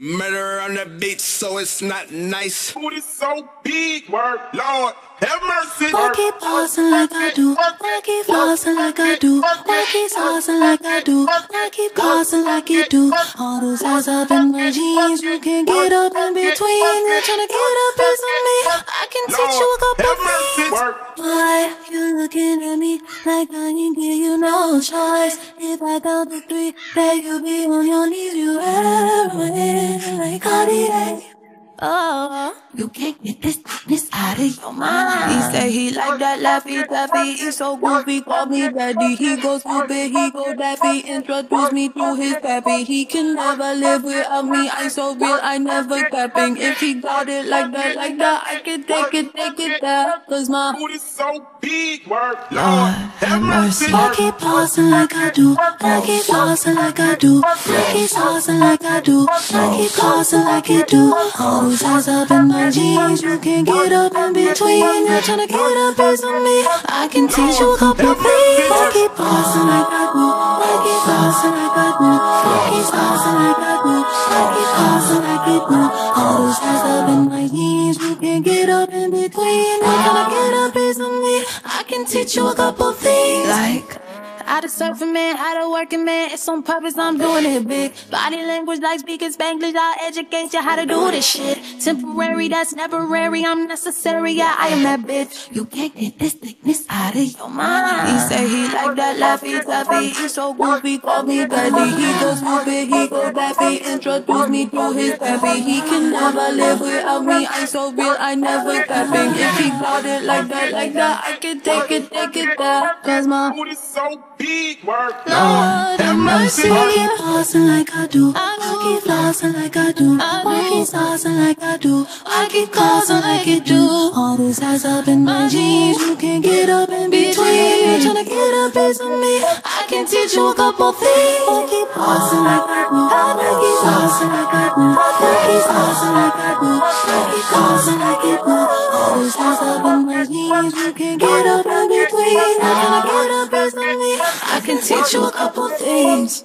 Murder on the beat, so it's not nice. Booty so big, word, Lord, have mercy. Why keep pausing like I do? Why keep flossing like I do? Why keep saucing like I do? Why keep causing like you do? All those eyes up in my jeans, you can get up in between. You're trying to get up piece of me. I can teach you a couple things. Word. Why you looking at me like I can give you no choice? If I count to three, that you'll be on your knees, you ever in like Cartier. Oh, you can't get this this out of your mind. He say he like that laffy taffy. He's so goofy, call me daddy. He goes stupid, he go daffy. Introduce me to his pappy. He can never live without me. I'm so real, I never capping. If he got it like that, like that, I can take it, take it there. Cause my Booty so big, Lord, have mercy. I keep pausing like I do. I keep flossing like I do. I keep saucing like I do. I keep causing like you do. Those eyes up in my jeans. You can get up in between. You're trying to get a piece of me. I can teach you a couple things. I keep like I do. I keep flossing like I do. I keep like I do. I keep causing like you do. All those eyes up in my jeans. You can get up in between. You're trying to get a piece of me. I can teach you a couple things. like. How to surfing man, how to working man, it's on purpose, I'm doing it big. Body language like speaking Spanglish, I'll educate you how to do this shit. Temporary, that's never temporary, I'm necessary, yeah, I am that bitch. You can't get this thickness out of your mind. He say he like that laffy taffy, he's so goofy, call me daddy. He goes stupid, he go daffy, introduce me to his pappy. He can never live without me, I'm so real, I never capping. If he got it like that, like that, I can take it, take it there. Cause my so big, word, Lord have mercy. I keep pausing like I do. I keep flossing like I do. I keep saucing like I do. I keep causing like you do. All those eyes up in my jeans. You can get up in between. You're trying to get a piece of me. I can teach you a couple things. I keep pausing like I do. I keep flossing like I do. I keep saucing like I do. I keep causing like you do. All those eyes up in my jeans. You can get up in between. You're trying to get a piece of me. I can teach you a couple things.